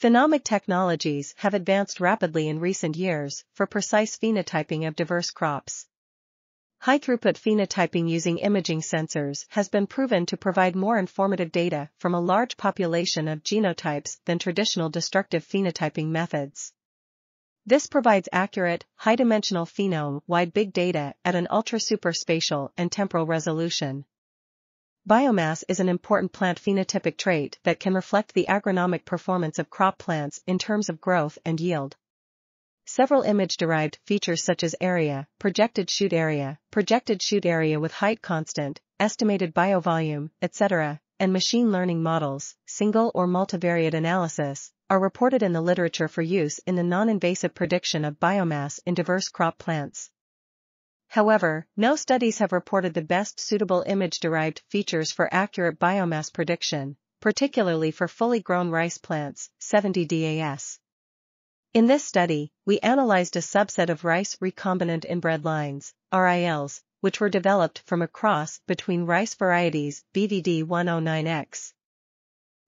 Phenomic technologies have advanced rapidly in recent years for precise phenotyping of diverse crops. High-throughput phenotyping using imaging sensors has been proven to provide more informative data from a large population of genotypes than traditional destructive phenotyping methods. This provides accurate, high-dimensional phenome-wide big data at an ultra-superspatial and temporal resolution. Biomass is an important plant phenotypic trait that can reflect the agronomic performance of crop plants in terms of growth and yield. Several image-derived features such as area, projected shoot area, projected shoot area with height constant, estimated biovolume, etc., and machine learning models, single or multivariate analysis, are reported in the literature for use in the non-invasive prediction of biomass in diverse crop plants. However, no studies have reported the best suitable image-derived features for accurate biomass prediction, particularly for fully grown rice plants, 70 DAS. In this study, we analyzed a subset of rice recombinant inbred lines, RILs, which were developed from a cross between rice varieties BVD109X.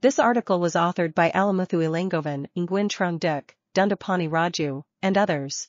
This article was authored by Allimuthu Elangovan, Nguyen Trung Duc, Dhandapani Raju, and others.